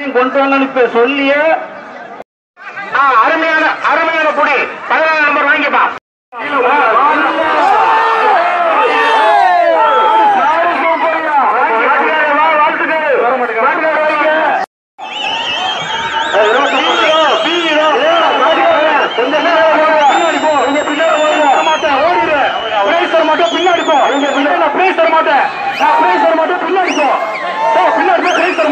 சட்டத்தையும் கொண்டு வரணும்னு சொல்லிய. அருமையான அருமையான பொடி பதினாறு நம்பர் வாங்கிப்பா. பின்னாடி போ பின்னாடி போ பின்னாடி போ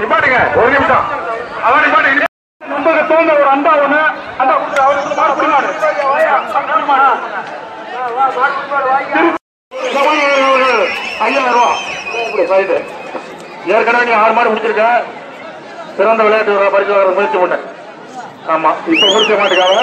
நிப்பாட்டுங்க ஒரு நிமிஷம். அவன் தூங்க ஒரு அண்டா ஒண்ணு. அண்டா கொடுத்து அவருக்கு மாடு ஐயாயிரம் ரூபா ஏற்கனவே நீ ஆறு மாடு முடிச்சிருக்க. சிறந்த விளையாட்டு பரிசு முயற்சி பண்ண. ஆமா இப்ப முடிக்க மாட்டுக்காக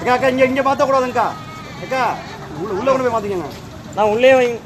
அக்கா அக்கா இங்க இங்க மாத்த கூடாதுங்கக்கா அக்கா உள்ள உள்ள கொண்டு போய் மாத்திக்கங்க நான் உள்ளே வாங்கி